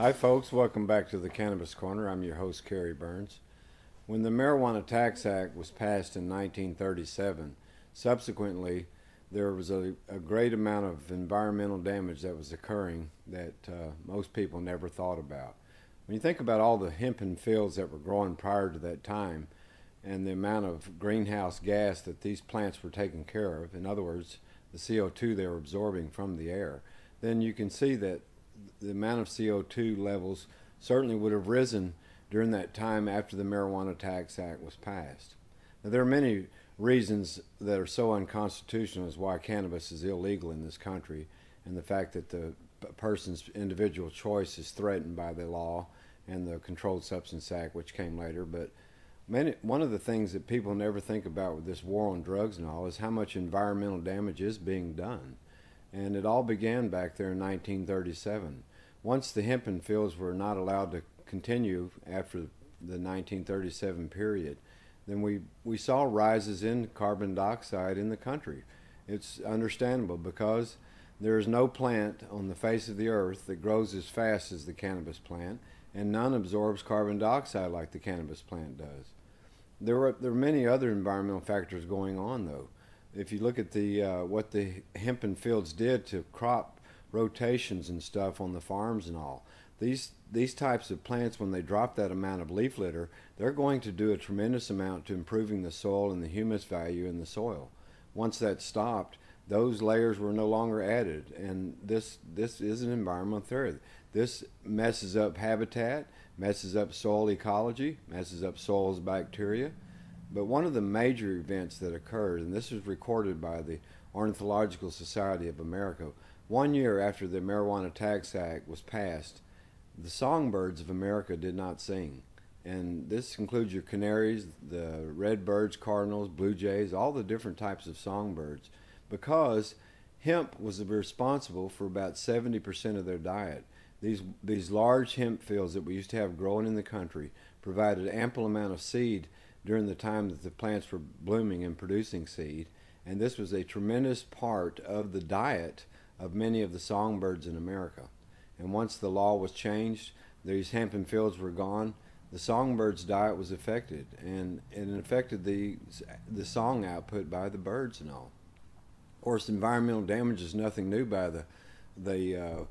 Hi, folks. Welcome back to the Cannabis Corner. I'm your host, Carey Burns. When the Marijuana Tax Act was passed in 1937, subsequently, there was a, a great amount of environmental damage that was occurring that uh, most people never thought about. When you think about all the hempen fields that were growing prior to that time and the amount of greenhouse gas that these plants were taking care of, in other words, the CO2 they were absorbing from the air, then you can see that the amount of CO2 levels certainly would have risen during that time after the Marijuana Tax Act was passed. Now, there are many reasons that are so unconstitutional as why cannabis is illegal in this country, and the fact that the person's individual choice is threatened by the law and the Controlled Substance Act, which came later. But many, one of the things that people never think about with this war on drugs and all is how much environmental damage is being done. And it all began back there in 1937. Once the hempen fields were not allowed to continue after the 1937 period, then we, we saw rises in carbon dioxide in the country. It's understandable because there is no plant on the face of the earth that grows as fast as the cannabis plant, and none absorbs carbon dioxide like the cannabis plant does. There are, there are many other environmental factors going on, though if you look at the uh, what the hempen fields did to crop rotations and stuff on the farms and all, these these types of plants when they drop that amount of leaf litter, they're going to do a tremendous amount to improving the soil and the humus value in the soil. Once that stopped, those layers were no longer added, and this this is an environmental threat. This messes up habitat, messes up soil ecology, messes up soil's bacteria but one of the major events that occurred, and this was recorded by the Ornithological Society of America, one year after the Marijuana Tax Act was passed, the songbirds of America did not sing. And this includes your canaries, the red birds, cardinals, blue jays, all the different types of songbirds, because hemp was responsible for about 70% of their diet. These, these large hemp fields that we used to have growing in the country provided ample amount of seed during the time that the plants were blooming and producing seed. And this was a tremendous part of the diet of many of the songbirds in America. And once the law was changed, these hempen fields were gone, the songbirds' diet was affected, and, and it affected the, the song output by the birds and all. Of course, environmental damage is nothing new by the, the, uh,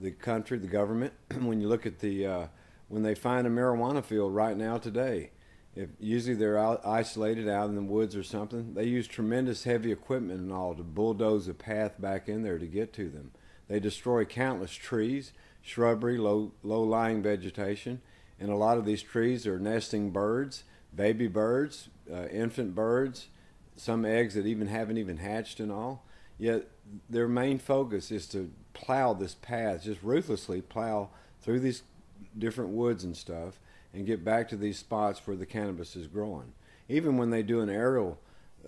the country, the government. when you look at the, uh, when they find a marijuana field right now today, if usually they're out, isolated out in the woods or something, they use tremendous heavy equipment and all to bulldoze a path back in there to get to them. They destroy countless trees, shrubbery, low low lying vegetation, and a lot of these trees are nesting birds, baby birds, uh, infant birds, some eggs that even haven't even hatched and all. Yet their main focus is to plow this path, just ruthlessly plow through these different woods and stuff and get back to these spots where the cannabis is growing. Even when they do an aerial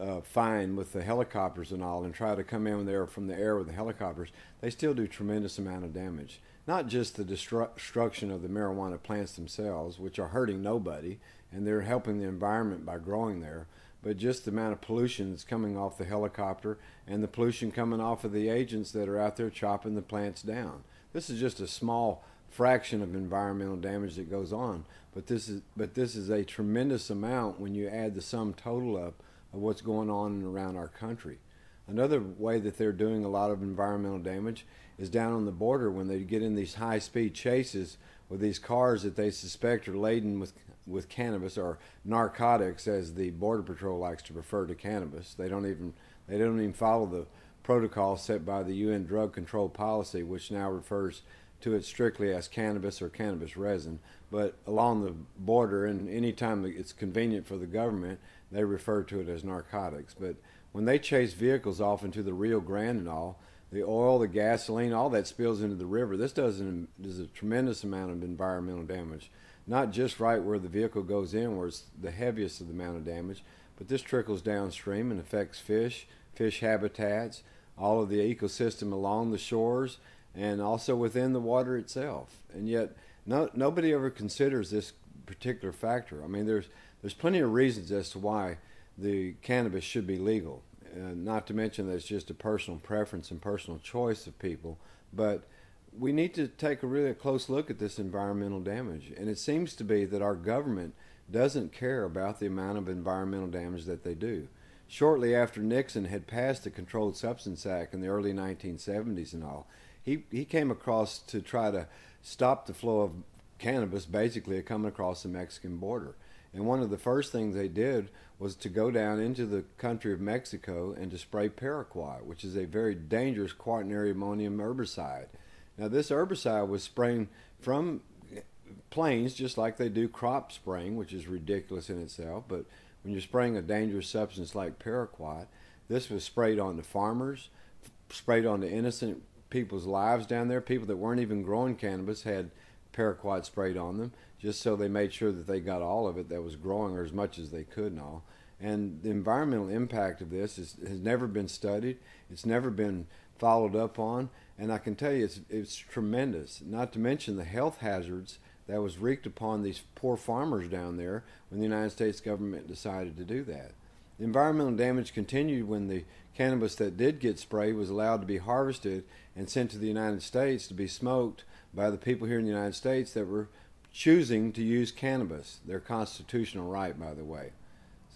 uh, find with the helicopters and all and try to come in there from the air with the helicopters, they still do tremendous amount of damage. Not just the destruction of the marijuana plants themselves, which are hurting nobody, and they're helping the environment by growing there, but just the amount of pollution that's coming off the helicopter and the pollution coming off of the agents that are out there chopping the plants down. This is just a small fraction of environmental damage that goes on, but this is but this is a tremendous amount when you add the sum total up of what's going on and around our country. Another way that they're doing a lot of environmental damage is down on the border when they get in these high speed chases with these cars that they suspect are laden with with cannabis or narcotics as the border patrol likes to refer to cannabis. They don't even they don't even follow the protocol set by the UN drug control policy which now refers to it strictly as cannabis or cannabis resin, but along the border, and anytime it's convenient for the government, they refer to it as narcotics. But when they chase vehicles off into the Rio Grande and all, the oil, the gasoline, all that spills into the river. This does, an, does a tremendous amount of environmental damage. Not just right where the vehicle goes in, where it's the heaviest of the amount of damage, but this trickles downstream and affects fish, fish habitats, all of the ecosystem along the shores, and also within the water itself. And yet, no, nobody ever considers this particular factor. I mean, there's there's plenty of reasons as to why the cannabis should be legal. Uh, not to mention that it's just a personal preference and personal choice of people. But we need to take a really close look at this environmental damage. And it seems to be that our government doesn't care about the amount of environmental damage that they do. Shortly after Nixon had passed the Controlled Substance Act in the early 1970s and all, he, he came across to try to stop the flow of cannabis basically coming across the Mexican border. And one of the first things they did was to go down into the country of Mexico and to spray paraquat, which is a very dangerous quaternary ammonium herbicide. Now, this herbicide was spraying from planes just like they do crop spraying, which is ridiculous in itself. But when you're spraying a dangerous substance like paraquat, this was sprayed on the farmers, sprayed on the innocent people's lives down there. People that weren't even growing cannabis had paraquat sprayed on them, just so they made sure that they got all of it that was growing or as much as they could and all. And the environmental impact of this is, has never been studied. It's never been followed up on. And I can tell you, it's, it's tremendous. Not to mention the health hazards that was wreaked upon these poor farmers down there when the United States government decided to do that. The environmental damage continued when the cannabis that did get sprayed was allowed to be harvested and sent to the United States to be smoked by the people here in the United States that were choosing to use cannabis, their constitutional right, by the way.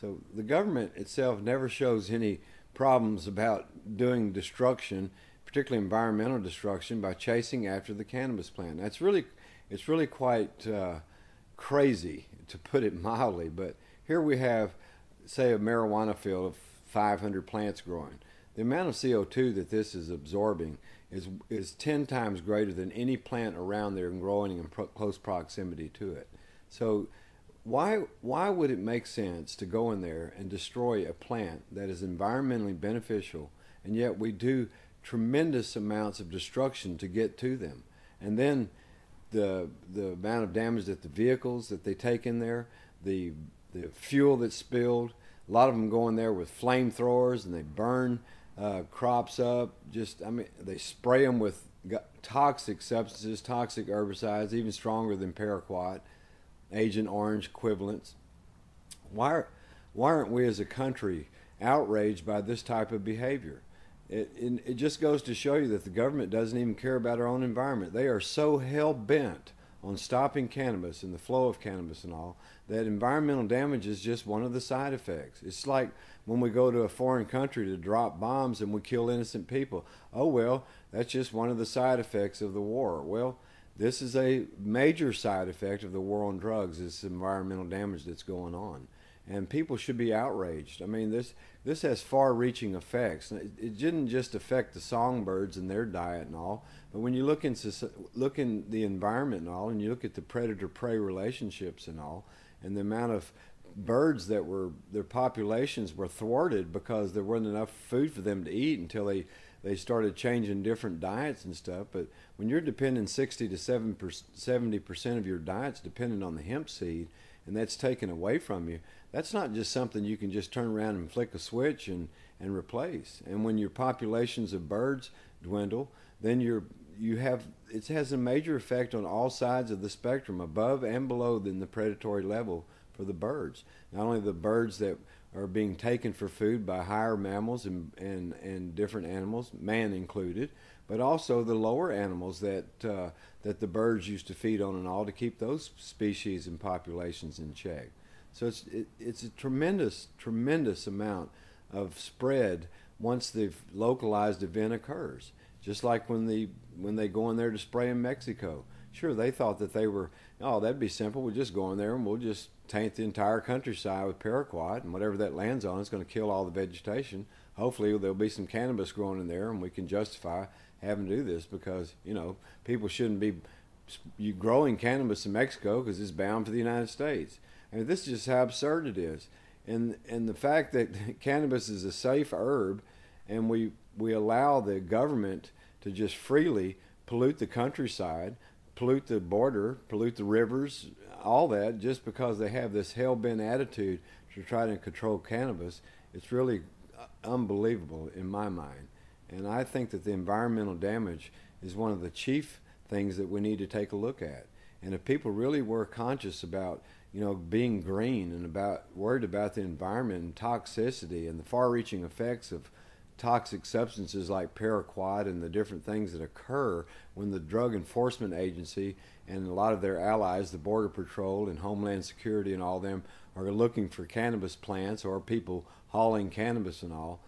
So the government itself never shows any problems about doing destruction, particularly environmental destruction, by chasing after the cannabis plant. That's really, it's really quite uh, crazy to put it mildly. But here we have, say, a marijuana field of 500 plants growing. The amount of CO2 that this is absorbing is is 10 times greater than any plant around there and growing in pro- close proximity to it. So why why would it make sense to go in there and destroy a plant that is environmentally beneficial and yet we do tremendous amounts of destruction to get to them and then the the amount of damage that the vehicles that they take in there the the fuel that's spilled a lot of them go in there with flamethrowers and they burn uh, crops up just i mean they spray them with toxic substances toxic herbicides even stronger than paraquat Agent Orange equivalents. Why, why aren't we as a country outraged by this type of behavior? It, it, it just goes to show you that the government doesn't even care about our own environment. They are so hell bent on stopping cannabis and the flow of cannabis and all that environmental damage is just one of the side effects. It's like when we go to a foreign country to drop bombs and we kill innocent people. Oh, well, that's just one of the side effects of the war. Well, this is a major side effect of the war on drugs. This environmental damage that's going on, and people should be outraged. I mean, this this has far-reaching effects. It, didn't just affect the songbirds and their diet and all, but when you look into look in the environment and all, and you look at the predator-prey relationships and all, and the amount of birds that were their populations were thwarted because there wasn't enough food for them to eat until they they started changing different diets and stuff. But when you're depending 60 to 70 percent of your diet's dependent on the hemp seed, and that's taken away from you, that's not just something you can just turn around and flick a switch and and replace. And when your populations of birds dwindle, then you're you have it has a major effect on all sides of the spectrum, above and below than the predatory level for the birds. Not only the birds that are being taken for food by higher mammals and, and, and different animals, man included, but also the lower animals that, uh, that the birds used to feed on and all to keep those species and populations in check. So it's, it, it's a tremendous, tremendous amount of spread once the localized event occurs. Just like when, the, when they go in there to spray in Mexico. Sure, they thought that they were, oh, that'd be simple. We'll just go in there and we'll just taint the entire countryside with paraquat, and whatever that lands on is going to kill all the vegetation. Hopefully, there'll be some cannabis growing in there, and we can justify having to do this because you know people shouldn't be you growing cannabis in Mexico because it's bound for the United States. I mean, this is just how absurd it is, and and the fact that cannabis is a safe herb, and we we allow the government to just freely pollute the countryside, pollute the border, pollute the rivers, all that just because they have this hell bent attitude to try to control cannabis. It's really uh, unbelievable in my mind. And I think that the environmental damage is one of the chief things that we need to take a look at. And if people really were conscious about, you know, being green and about worried about the environment and toxicity and the far-reaching effects of toxic substances like paraquat and the different things that occur when the Drug Enforcement Agency and a lot of their allies, the Border Patrol and Homeland Security and all them, are looking for cannabis plants or people hauling cannabis and all.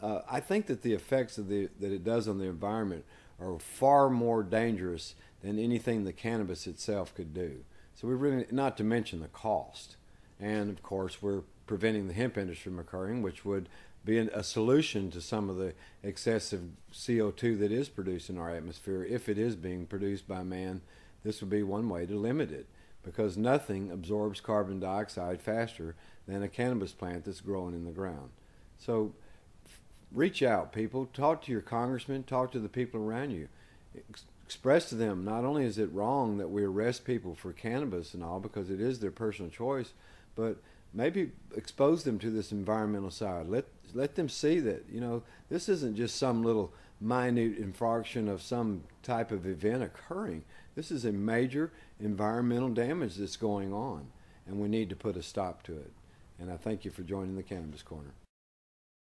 Uh, I think that the effects of the, that it does on the environment are far more dangerous than anything the cannabis itself could do. So we really, not to mention the cost. And of course, we're preventing the hemp industry from occurring, which would be a solution to some of the excessive CO2 that is produced in our atmosphere. If it is being produced by man, this would be one way to limit it because nothing absorbs carbon dioxide faster than a cannabis plant that's growing in the ground. So reach out, people. Talk to your congressman, talk to the people around you. Ex- express to them not only is it wrong that we arrest people for cannabis and all because it is their personal choice, but maybe expose them to this environmental side. Let let them see that you know this isn't just some little minute infraction of some type of event occurring. This is a major environmental damage that's going on, and we need to put a stop to it. And I thank you for joining the Cannabis Corner.